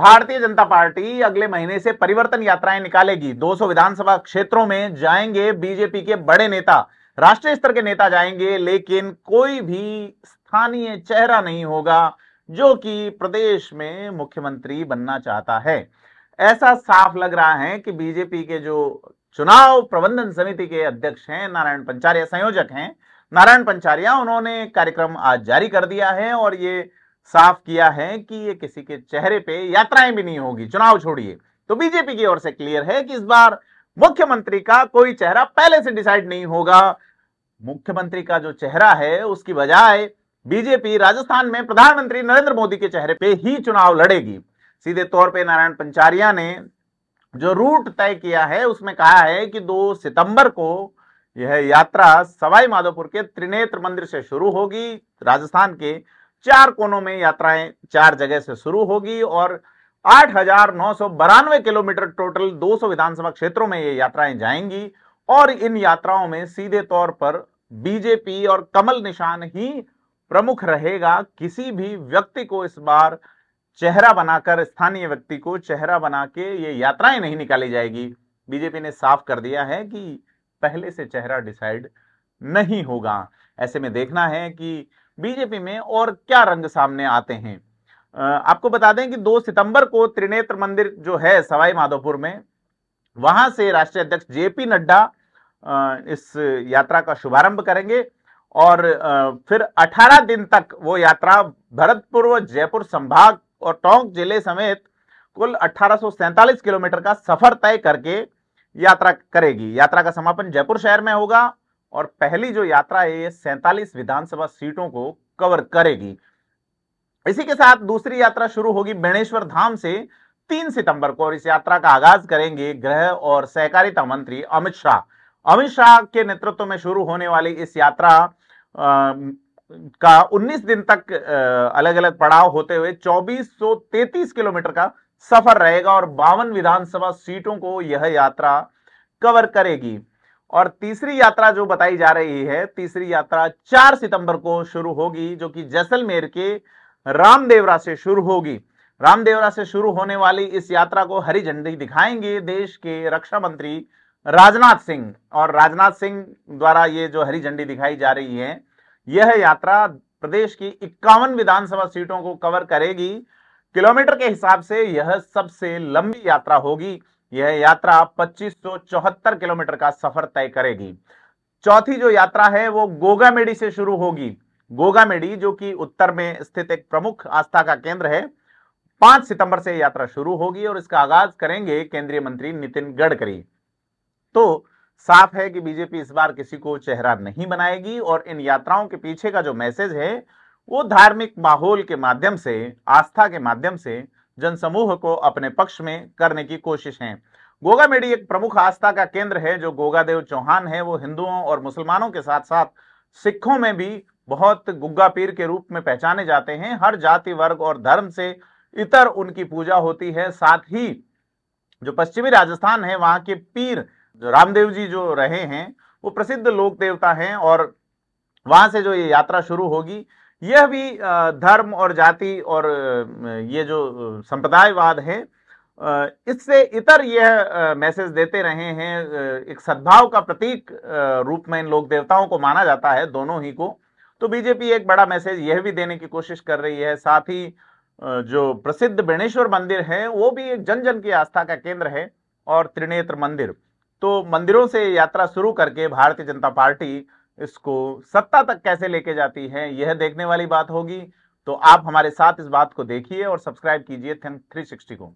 Bharatiya Janata party अगले महीने से परिवर्तन यात्राएँ निकालेगी। 200 विधानसभा क्षेत्रों में जाएँगे बीजेपी के बड़े नेता। राष्ट्रीय स्तर के नेता जाएँगे, लेकिन कोई भी स्थानीय चेहरा नहीं होगा, जो कि प्रदेश में मुख्यमंत्री बनना चाहता है। ऐसा साफ़ लग रहा है कि बीजेपी के जो चुनाव प्रबंधन समिति के अध्यक्ष हैं, नारायण पंचारिया, संयोजक हैं। नारायण पंचारिया, उन्होंने कार्यक्रम आज जारी कर दिया है और ये साफ़ किया है कि ये किसी के चेहरे पे यात्राएँ भी नहीं होगी। चुनाव छोड़िए। तो बीजेपी की ओर से क्लियर है कि इस बार मुख्यमंत्री का कोई चेहरा पहले से डिसाइड नहीं होगा। मुख्यमंत्री का जो चेहरा है, उसकी बजाय बीजेपी राजस्थान में प्रधानमंत्री नरेंद्र मोदी के चेहरे पे ही चुनाव लड़ेगी। सीधे तौर पे नारायण पंचारिया ने जो रूट तय किया है, उसमें कहा है कि 2 सितंबर को यह यात्रा सवाई माधोपुर के त्रिनेत्र मंदिर से शुरू होगी। राजस्थान के चार कोनों में यात्राएँ चार जगह से शुरू होगी और आठ हज़ार नौ सौ बारानवे किलोमीटर टोटल 200 विधानसभा क्षेत्रों में ये यात्राएँ जाएँगी और इन यात्राओं में सीधे तौर पर बीजेपी और कमल निशान ही प्रमुख रहेगा। किसी भी व्यक्ति को इस बार चेहरा बनाकर, स्थानीय व्यक्ति को चेहरा बना के ये यात्राएँ नहीं निकाली जाएगी। बीजेपी ने साफ़ कर दिया है कि पहले से चेहरा डिसाइड नहीं होगा। ऐसे में देखना है कि बीजेपी में और क्या रंग सामने आते हैं? आपको बता दें कि 2 सितंबर को त्रिनेत्र मंदिर जो है सवाई माधोपुर में, वहाँ से राष्ट्रीय अध्यक्ष जेपी नड्डा इस यात्रा का शुभारंभ करेंगे और फिर 18 दिन तक वो यात्रा भरतपुर व जयपुर, संभाग और टोंक ज़िले समेत कुल अठारह किलोमीटर का सफ़र तय करके यात्रा करेगी। यात्रा का समापन जयपुर शहर में होगा और पहली जो यात्रा है ये सैंतालीस विधानसभा सीटों को कवर करेगी। इसी के साथ दूसरी यात्रा शुरू होगी बेणेश्वर धाम से तीन सितंबर को और इस यात्रा का आगाज़ करेंगे गृह और सहकारिता मंत्री अमित शाह। अमित शाह के नेतृत्व में शुरू होने वाली इस यात्रा आ, का 19 दिन तक अलग अलग पड़ाव होते हुए 2433 किलोमीटर का सफ़र रहेगा और बावन विधानसभा सीटों को यह यात्रा कवर करेगी। और तीसरी यात्रा जो बताई जा रही है, तीसरी यात्रा 4 सितंबर को शुरू होगी, जो कि जैसलमेर के रामदेवरा से शुरू होगी। रामदेवरा से शुरू होने वाली इस यात्रा को हरी झंडी दिखाएँगे देश के रक्षा मंत्री राजनाथ सिंह। और राजनाथ सिंह द्वारा ये जो हरी झंडी दिखाई जा रही है, यह यात्रा प्रदेश की इक्यावन विधानसभा सीटों को कवर करेगी। किलोमीटर के हिसाब से यह सबसे लंबी यात्रा होगी। यह यात्रा 2574 किलोमीटर का सफ़र तय करेगी। चौथी जो यात्रा है, वो गोगामेडी से शुरू होगी। गोगामेडी, जो कि उत्तर में स्थित एक प्रमुख आस्था का केंद्र है, पाँच सितंबर से यात्रा शुरू होगी और इसका आगाज़ करेंगे केंद्रीय मंत्री नितिन गडकरी। तो साफ़ है कि बीजेपी इस बार किसी को चेहरा नहीं बनाएगी और इन यात्राओं के पीछे का जो मैसेज है, वो धार्मिक माहौल के माध्यम से, आस्था के माध्यम से जनसमूह को अपने पक्ष में करने की कोशिश है। गोगा मेडी एक प्रमुख आस्था का केंद्र है, जो गोगादेव चौहान है। वो हिंदुओं और मुसलमानों के साथ साथ सिखों में भी बहुत गुग्गा पीर के रूप में पहचाने जाते हैं। हर जाति, वर्ग और धर्म से इतर उनकी पूजा होती है। साथ ही जो पश्चिमी राजस्थान है, वहाँ के पीर जो रामदेव जी जो रहे हैं, वो प्रसिद्ध लोक देवता हैं और वहाँ से जो ये यात्रा शुरू होगी यह भी धर्म और जाति और ये जो संप्रदायवाद है इससे इतर यह मैसेज देते रहे हैं एक सद्भाव का प्रतीक रूप में इन लोक देवताओं को माना जाता है, दोनों ही को। तो बीजेपी एक बड़ा मैसेज यह भी देने की कोशिश कर रही है, साथ ही जो प्रसिद्ध बेणेश्वर मंदिर है, वो भी एक जन जन की आस्था का केंद्र है, और त्रिनेत्र मंदिर। तो मंदिरों से यात्रा शुरू करके भारतीय जनता पार्टी इसको सत्ता तक कैसे लेके जाती है, यह देखने वाली बात होगी। तो आप हमारे साथ इस बात को देखिए और सब्सक्राइब कीजिए थ्री सिक्सटी को।